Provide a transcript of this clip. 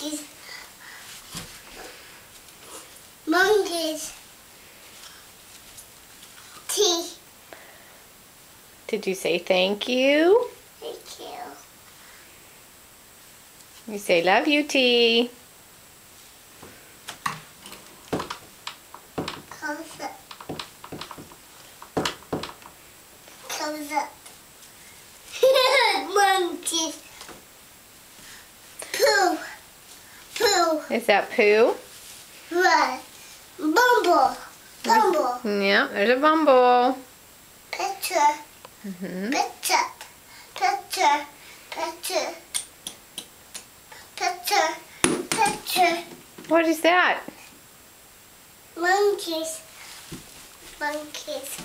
monkeys. Monkeys. Tea. Did you say thank you? Thank you. You say love you, Tea. Close up. Close up. Is that poo? Bumble. Bumble. Yeah, there's a bumble. Picture. hmm Picture. Picture. Picture. Picture. Picture. What is that? Monkeys. Monkeys.